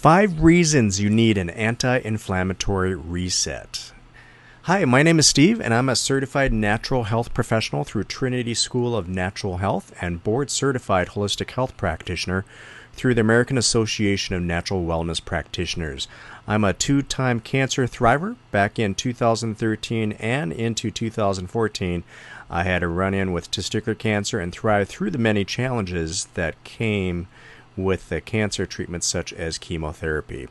Five reasons you need an anti inflammatory reset. Hi, my name is Steve, and I'm a certified natural health professional through Trinity School of Natural Health and board certified holistic health practitioner through the American Association of Natural Wellness Practitioners. I'm a two time cancer thriver. Back in 2013 and into 2014, I had a run in with testicular cancer and thrived through the many challenges that came with the cancer treatments such as chemotherapy.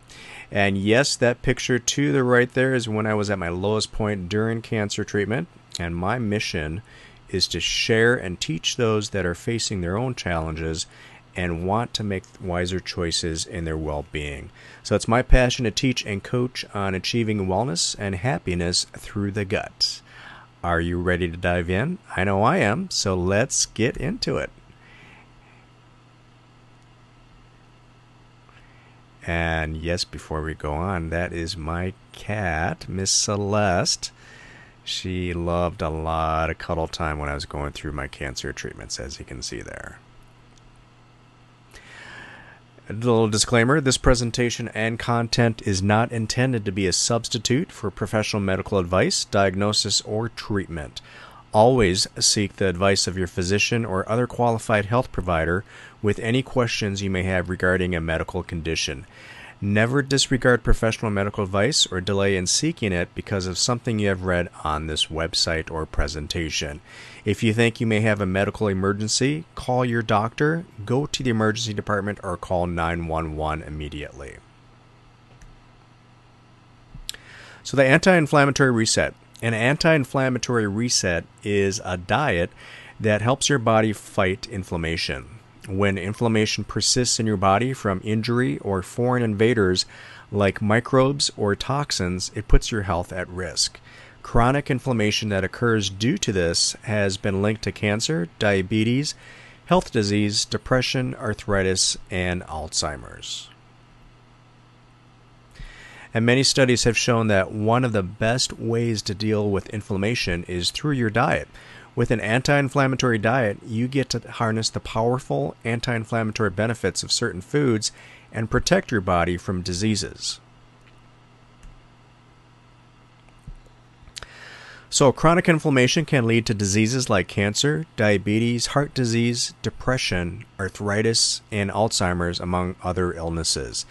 And yes, that picture to the right there is when I was at my lowest point during cancer treatment. And my mission is to share and teach those that are facing their own challenges and want to make wiser choices in their well being. So it's my passion to teach and coach on achieving wellness and happiness through the gut. Are you ready to dive in? I know I am, so let's get into it. And yes, before we go on, that is my cat, Miss Celeste. She loved a lot of cuddle time when I was going through my cancer treatments, as you can see there. A little disclaimer this presentation and content is not intended to be a substitute for professional medical advice, diagnosis, or treatment. Always seek the advice of your physician or other qualified health provider with any questions you may have regarding a medical condition. Never disregard professional medical advice or delay in seeking it because of something you have read on this website or presentation. If you think you may have a medical emergency, call your doctor, go to the emergency department, or call 911 immediately. So, the anti inflammatory reset. An anti inflammatory reset is a diet that helps your body fight inflammation. When inflammation persists in your body from injury or foreign invaders like microbes or toxins, it puts your health at risk. Chronic inflammation that occurs due to this has been linked to cancer, diabetes, health disease, depression, arthritis, and Alzheimer's. And many studies have shown that one of the best ways to deal with inflammation is through your diet. With an anti inflammatory diet, you get to harness the powerful anti inflammatory benefits of certain foods and protect your body from diseases. So, chronic inflammation can lead to diseases like cancer, diabetes, heart disease, depression, arthritis, and Alzheimer's, among other illnesses.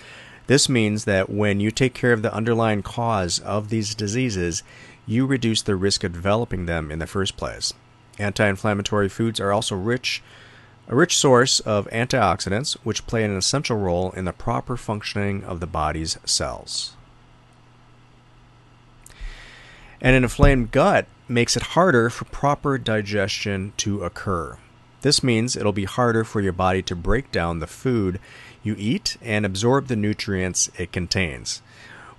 This means that when you take care of the underlying cause of these diseases, you reduce the risk of developing them in the first place. Anti-inflammatory foods are also rich a rich source of antioxidants which play an essential role in the proper functioning of the body's cells. And an inflamed gut makes it harder for proper digestion to occur. This means it'll be harder for your body to break down the food you eat and absorb the nutrients it contains.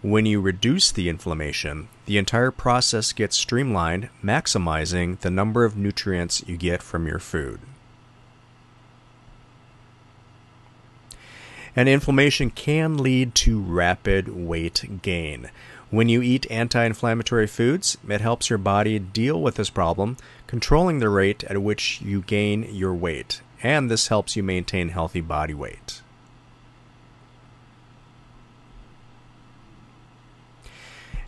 When you reduce the inflammation, the entire process gets streamlined, maximizing the number of nutrients you get from your food. And inflammation can lead to rapid weight gain. When you eat anti inflammatory foods, it helps your body deal with this problem, controlling the rate at which you gain your weight, and this helps you maintain healthy body weight.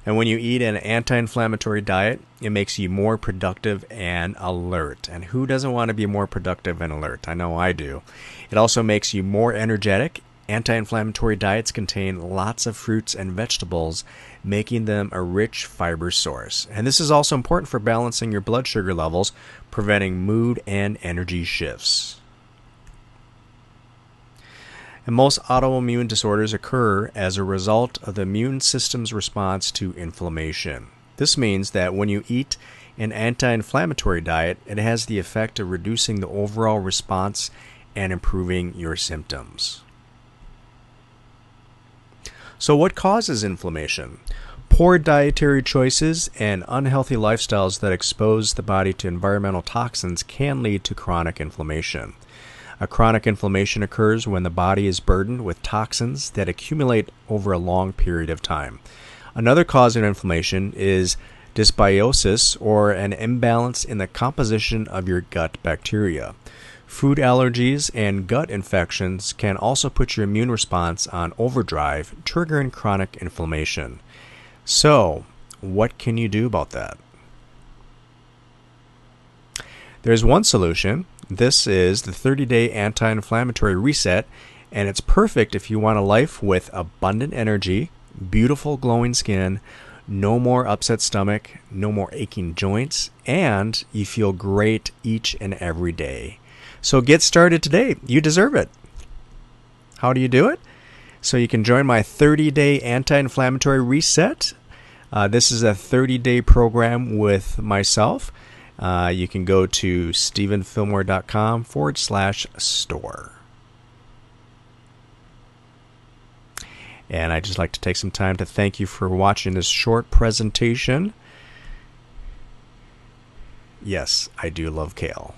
And when you eat an anti inflammatory diet, it makes you more productive and alert. And who doesn't want to be more productive and alert? I know I do. It also makes you more energetic. Anti inflammatory diets contain lots of fruits and vegetables, making them a rich fiber source. And this is also important for balancing your blood sugar levels, preventing mood and energy shifts. And most autoimmune disorders occur as a result of the immune system's response to inflammation. This means that when you eat an anti inflammatory diet, it has the effect of reducing the overall response and improving your symptoms. So, what causes inflammation? Poor dietary choices and unhealthy lifestyles that expose the body to environmental toxins can lead to chronic inflammation. A chronic inflammation occurs when the body is burdened with toxins that accumulate over a long period of time. Another cause of inflammation is dysbiosis or an imbalance in the composition of your gut bacteria. Food allergies and gut infections can also put your immune response on overdrive, triggering chronic inflammation. So, what can you do about that? There's one solution. This is the 30 day anti inflammatory reset, and it's perfect if you want a life with abundant energy, beautiful glowing skin, no more upset stomach, no more aching joints, and you feel great each and every day. So get started today. You deserve it. How do you do it? So you can join my 30 day anti inflammatory reset. Uh, this is a 30 day program with myself. Uh, you can go to stevenfillmore.com forward slash store. And I'd just like to take some time to thank you for watching this short presentation. Yes, I do love kale.